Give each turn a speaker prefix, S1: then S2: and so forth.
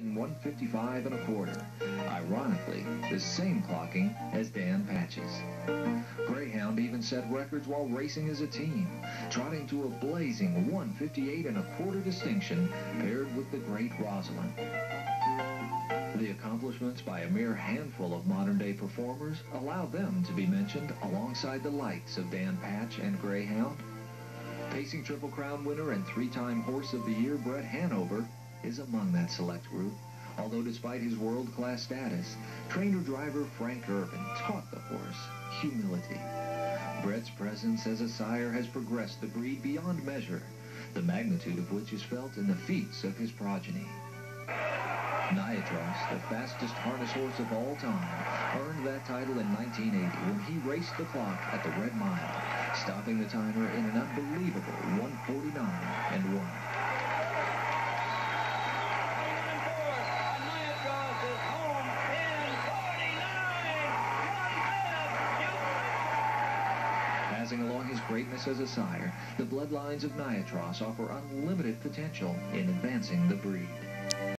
S1: in 155 and a quarter. Ironically, the same clocking as Dan Patch's. Greyhound even set records while racing as a team, trotting to a blazing 158 and a quarter distinction paired with the great Rosalind. The accomplishments by a mere handful of modern-day performers allow them to be mentioned alongside the likes of Dan Patch and Greyhound. Pacing Triple Crown winner and three-time Horse of the Year Bret Hanover is among that select group. Although despite his world-class status, trainer-driver Frank Ervin taught the horse humility. Bret's presence as a sire has progressed the breed beyond measure, the magnitude of which is felt in the feats of his progeny. Niatross, the fastest harness horse of all time, earned that title in 1980 when he raced the clock at the Red Mile, stopping the timer in an unbelievable 149 and 1. Passing along his greatness as a sire, the bloodlines of Niatross offer unlimited potential in advancing the breed.